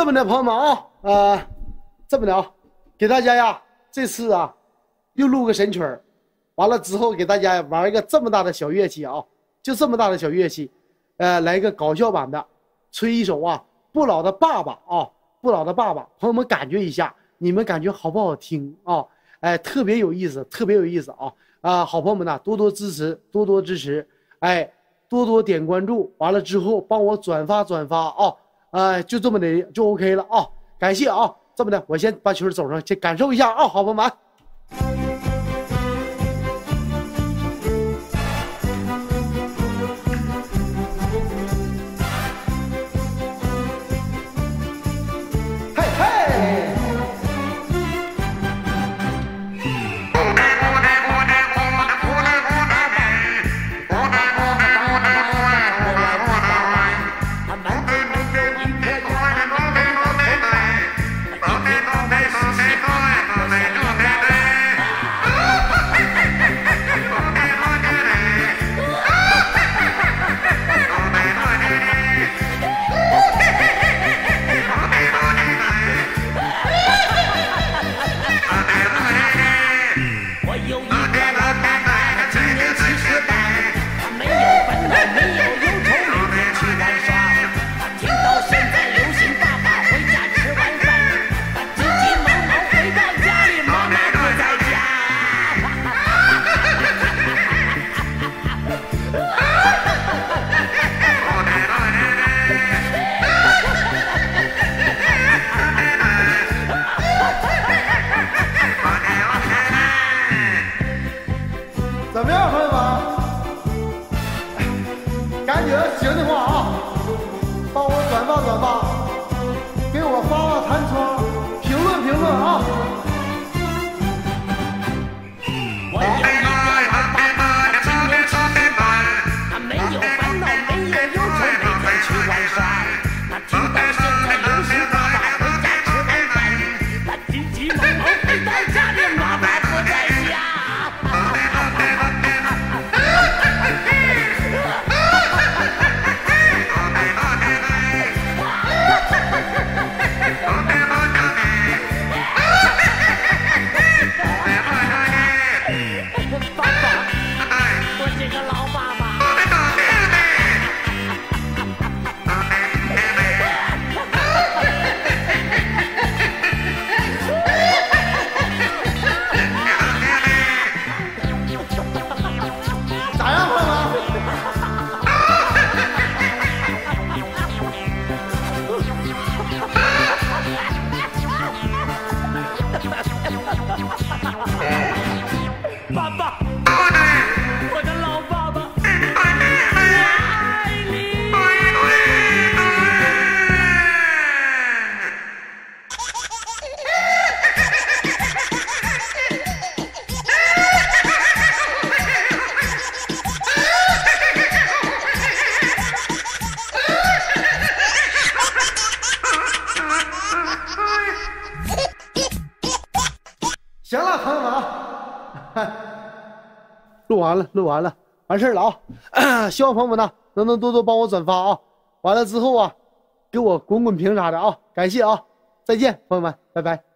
这么的，朋友们啊，呃，这么的啊，给大家呀，这次啊，又录个神曲儿，完了之后给大家玩一个这么大的小乐器啊，就这么大的小乐器，呃，来一个搞笑版的，吹一首啊，不老的爸爸啊，不老的爸爸，朋友们感觉一下，你们感觉好不好听啊？哎，特别有意思，特别有意思啊！啊，好朋友们呐，多多支持，多多支持，哎，多多点关注，完了之后帮我转发转发啊！哎，就这么的就 OK 了啊！感谢啊！这么的，我先把曲儿走上去感受一下啊，好朋友们。感觉行的话啊，帮我转发转发，给我发发弹窗，爸爸，我的老爸爸，我爱你。行了，朋友们，录完了，录完了，完事儿了啊！希望朋友们呢能能多多帮我转发啊！完了之后啊，给我滚滚屏啥的啊！感谢啊！再见，朋友们，拜拜。